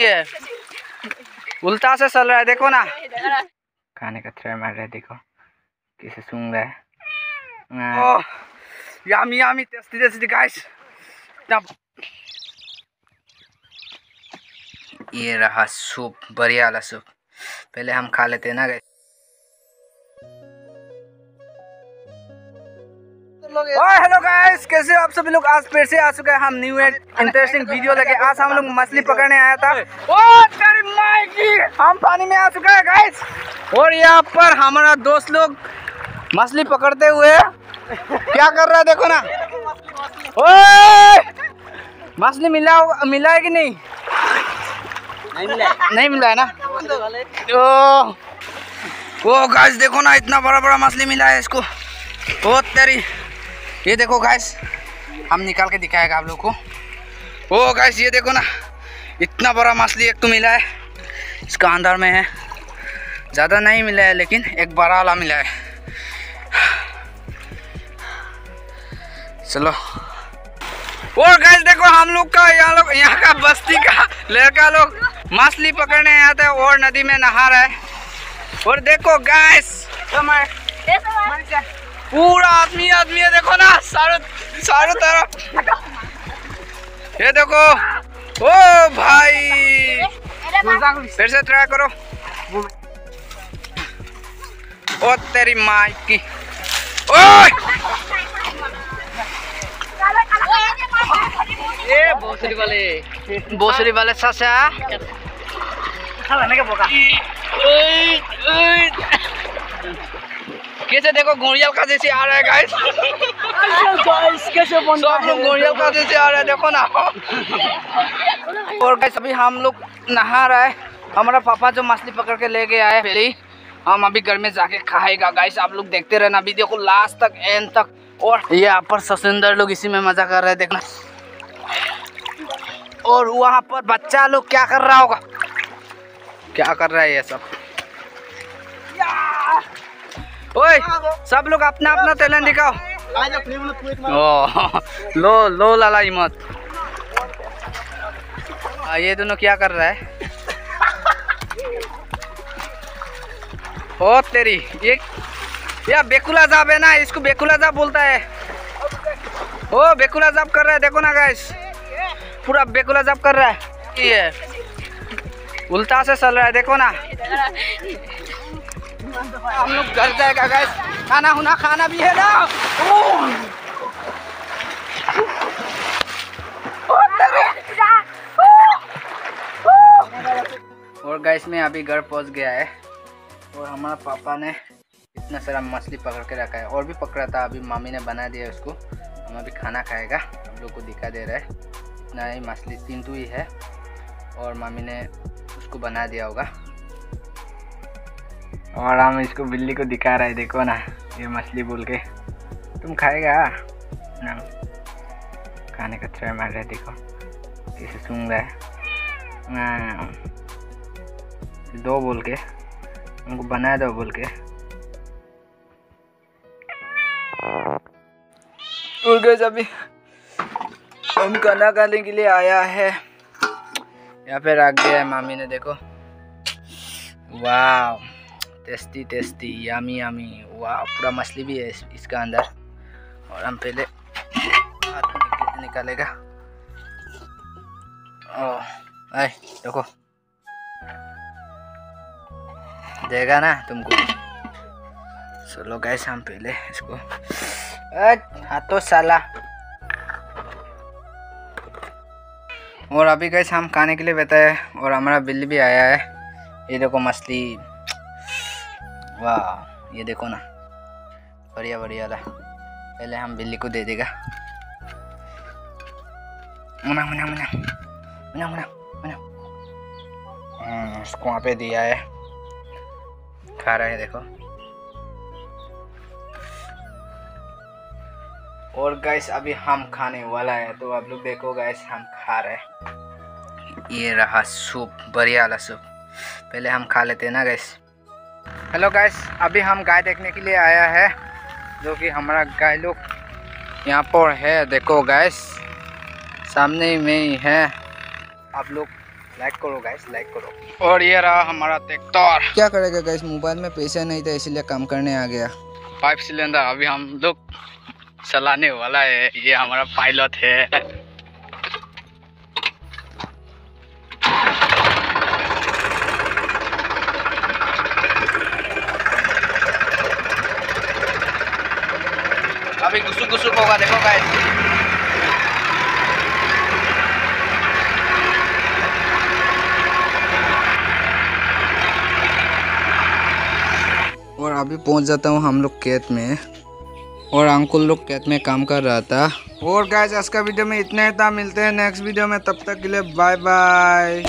ये उल्टा से चल रहा है देखो ना। खाने का ट्राई मार रहा है देखो। किसे सुन रहा है। ओ, yummy yummy tasty tasty guys ये रहा सूप बढ़िया वाला सूप। पहले हम खा लेते हैं ना गए हेलो गाइस कैसे हो आप सभी लोग? आज फिर से आ चुके हैं हम न्यू इंटरेस्टिंग वीडियो लेके। आज हम लोग मछली पकड़ने आया था। ओ तेरी माई की। हम पानी में आ चुके हैं गाइस और यहाँ पर हमारा दोस्त लोग मछली पकड़ते हुए क्या कर रहा है देखो ना। ओए मछली मिला मिला है कि नहीं? नहीं मिला नहीं मिला है ना? ओ ओ गाइस देखो ना इतना बड़ा बड़ा मछली मिला है इसको। ओ तेरी ये देखो गैस हम निकाल के दिखाएगा आप लोग को। ओ गैस ये देखो ना इतना बड़ा मछली एक तो मिला है। इसका अंदर में है। ज़्यादा नहीं मिला है लेकिन एक बड़ा वाला मिला है। चलो। और गैस देखो हम लोग का यहाँ लोग यहाँ का बस्ती का लड़का लोग मछली पकड़ने आते हैं और नदी में नहा रहा है। और देखो गैस पूरा आदमी आदमी है देखो ना सारे सारे तरफ़ ये देखो ओ भाई फिर से ट्राई करो ओ तेरी माई की ओ ए भोसड़ी वाले बोसरी वाले सासा खाने का बोका कैसे देखो गोरियल का जैसे आ रहा है गाइस गाइस कैसे बन सब लोग गोरियल का जैसे आ रहा है देखो ना। और गाइस अभी हम लोग नहा रहा है। हमारा पापा जो मछली पकड़ के ले गया है पहले हम अभी घर में जाके खाएगा। गाइस आप लोग देखते रहना। अभी देखो लास्ट तक एंड तक। और यहाँ पर ससुंदर लोग इसी में मज़ा कर रहे हैं देखना। और वहाँ पर बच्चा लोग क्या कर रहा होगा? क्या कर रहा है ये सब? ओए, सब लोग अपना अपना टैलेंट दिखाओ। ओ, लो लो लाला हिम्मत। ये दोनों क्या कर रहा है? ओ, तेरी, ये, या बेकुला जाब है ना, इसको बेकुला जाब बोलता है। ओ, बेकुला जाब कर रहा है, देखो ना गाइस पूरा बेकुला जाब कर रहा है। ये उल्टा से चल रहा है, देखो ना। हम लोग घर जाएगा गाइस खाना हुना, खाना भी है ना? और गैस में अभी घर पहुँच गया है। और हमारा पापा ने इतना सारा मछली पकड़ के रखा है। और भी पकड़ा था, अभी मामी ने बना दिया उसको। हम अभी खाना खाएगा, हम लोग को दिखा दे रहा है। इतना ही मछली, तीन ही है। और मामी ने उसको बना दिया होगा। और हम इसको बिल्ली को दिखा रहे देखो ना, ये मछली बोल के। तुम खाएगा? ना। खाने का ट्राई मार रहे देखो। इसे सूंघ रहा है। दो बोल के। उनको बना दो बोल के। और गैस अभी हम खाना खाने के लिए आया है। यहाँ पे रख दिया है मामी ने, देखो। वाह टेस्टी टेस्टी यामी यामी वाह पूरा मछली भी है इस, इसका अंदर। और हम पहले हाथ निकालेगा। ओह आए देखो। देगा ना तुमको? चलो गैस हम पहले इसको हाथों साला। और अभी गैस हम खाने के लिए बताए और हमारा बिल भी आया है। ये देखो मछली। वाह ये देखो ना। बढ़िया बढ़िया वाला पहले हम बिल्ली को दे देगा। मुना मुना मुना। मुना मुना मुना। हम्म, उसको वहाँ पे दिया है। खा रहा है देखो। और गैस अभी हम खाने वाला है तो आप लोग देखो गैस हम खा रहे हैं। ये रहा सूप बढ़िया वाला सूप पहले हम खा लेते हैं ना गैस हेलो गैस अभी हम गाय देखने के लिए आया है जो कि हमारा गाय लोग यहाँ पर है। देखो गैस सामने में ही है। आप लोग लाइक करो गाइस लाइक करो। और ये रहा हमारा ट्रैक्टर क्या करेगा गाइस मोबाइल में पैसा नहीं था इसलिए काम करने आ गया। फाइव सिलेंडर अभी हम लोग चलाने वाला है। ये हमारा पायलट है। अभी गुसु गुसु होगा, देखो गाइस और अभी पहुँच जाता हूँ हम लोग खेत में। और अंकुल लोग खेत में काम कर रहा था। और गाइस आज का वीडियो में इतना ही था। मिलते हैं नेक्स्ट वीडियो में। तब तक के लिए बाय बाय